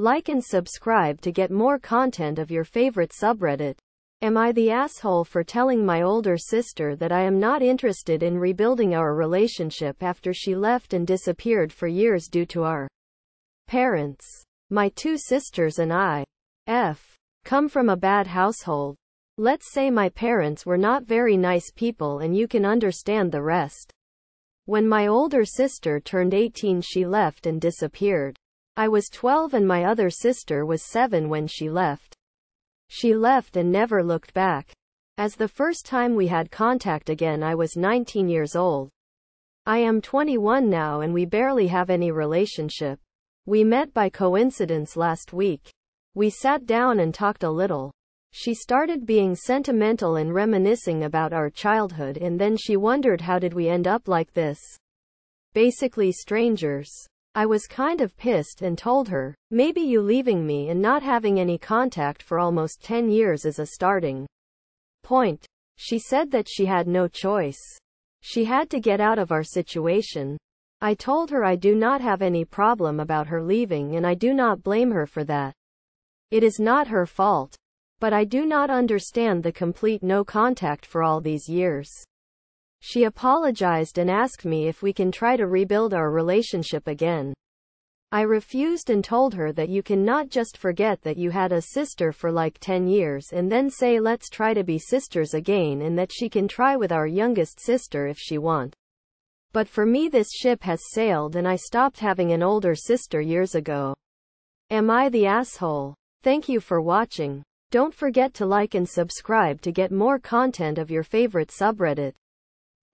Like and subscribe to get more content of your favorite subreddit. Am I the asshole for telling my older sister that I am not interested in rebuilding our relationship after she left and disappeared for years due to our parents? My two sisters and I. F. Come from a bad household. Let's say my parents were not very nice people and you can understand the rest. When my older sister turned 18 she left and disappeared. I was 12 and my other sister was 7 when she left. She left and never looked back. As the first time we had contact again I was 19 years old. I am 21 now and we barely have any relationship. We met by coincidence last week. We sat down and talked a little. She started being sentimental and reminiscing about our childhood and then she wondered how did we end up like this? Basically strangers. I was kind of pissed and told her, maybe you leaving me and not having any contact for almost 10 years is a starting point. She said that she had no choice. She had to get out of our situation. I told her I do not have any problem about her leaving and I do not blame her for that. It is not her fault. But I do not understand the complete no contact for all these years. She apologized and asked me if we can try to rebuild our relationship again. I refused and told her that you cannot just forget that you had a sister for like 10 years and then say let's try to be sisters again and that she can try with our youngest sister if she want. But for me this ship has sailed and I stopped having an older sister years ago. Am I the asshole? Thank you for watching. Don't forget to like and subscribe to get more content of your favorite subreddit.